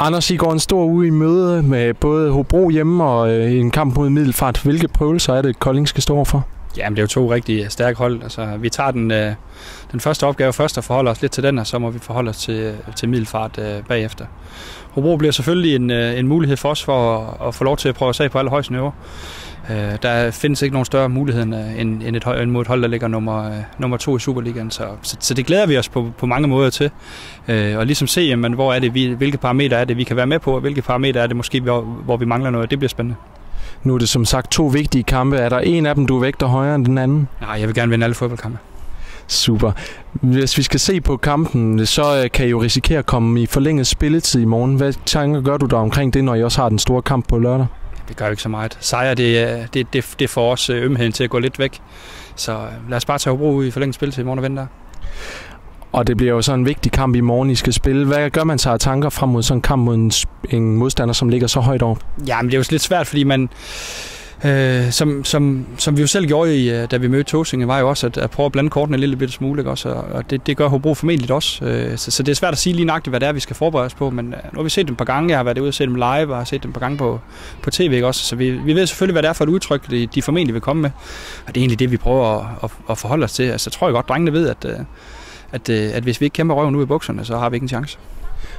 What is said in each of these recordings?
Anders, I går en stor uge i møde med både Hobro hjemme og øh, en kamp mod Middelfart. Hvilke prøvelser er det, Kolding skal stå for? Jamen, det er jo to rigtig stærke hold. Altså, vi tager den, øh, den første opgave først og forholder os lidt til den, og så må vi forholde os til, til Middelfart øh, bagefter. Hobro bliver selvfølgelig en, øh, en mulighed for os for at, at få lov til at prøve os af på allerhøjeste niveau. Øh, der findes ikke nogen større mulighed end, øh, end et, end mod et hold, der ligger nummer, øh, nummer to i Superligaen. Så, så, så det glæder vi os på, på mange måder til. Øh, og ligesom se, jamen, hvor er det, vi, hvilke parametre er det, vi kan være med på, og hvilke parametre er det måske, hvor, hvor vi mangler noget. Det bliver spændende. Nu er det som sagt to vigtige kampe. Er der en af dem, du vægter højere end den anden? Nej, jeg vil gerne vinde alle fodboldkampe. Super. Hvis vi skal se på kampen, så kan I jo risikere at komme i forlænget spilletid i morgen. Hvad tanker gør du der omkring det, når I også har den store kamp på lørdag? Det gør ikke så meget. Sejr, det, det, det, det får os ømheden til at gå lidt væk. Så lad os bare tage Hobro i forlænget spilletid i morgen og vente der. Og det bliver jo så en vigtig kamp i morgen, I skal spille. Hvad gør man sig af tanker frem mod sådan en kamp mod en, en modstander, som ligger så højt over? Ja, men det er jo lidt svært, fordi man, Øh, som, som, som vi jo selv gjorde, i, øh, da vi mødte Tosinge, var jo også at, at prøve at blande kortene en lille bitte smule, ikke? Også, og det, det gør Hobro formentlig også. Øh, så, så det er svært at sige lige nøjagtigt, hvad det er, vi skal forberede os på, men øh, nu har vi set dem et par gange. Jeg har været ude og set dem live, og har set dem et par gange på, på tv ikke? også, så vi, vi ved selvfølgelig, hvad det er for et udtryk, de, de formentlig vil komme med. Og det er egentlig det, vi prøver at, at, at forholde os til. Altså, jeg tror jeg godt, drengene ved, at, øh, at, at hvis vi ikke kæmper røven ud i bukserne, så har vi ikke en chance.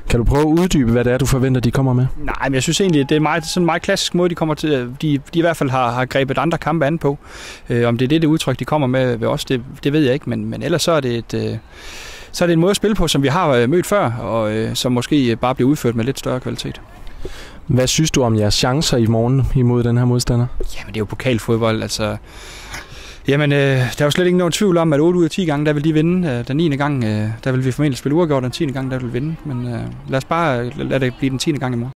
Kan du prøve at uddybe, hvad det er, du forventer, de kommer med? Nej, men jeg synes egentlig, det er meget, sådan en meget klassisk måde, de kommer til. De, de i hvert fald har, har grebet andre kampe an på. Øh, om det er det, det udtryk, de kommer med ved os, det, det ved jeg ikke. Men, men ellers så er det et... Øh, så er det en måde at spille på, som vi har øh, mødt før, og øh, som måske bare bliver udført med lidt større kvalitet. Hvad synes du om jeres chancer i morgen imod den her modstander? Jamen, det er jo pokalfodbold. Altså, Jamen, øh, der er jo slet ikke nogen tvivl om, at 8 ud af 10 gange, der vil de vinde. Øh, den 9. gang, øh, der vil vi formentlig spille uafgjort, den 10. gang, der vil vi vinde. Men øh, lad os bare øh, lade det blive den 10. gang i morgen.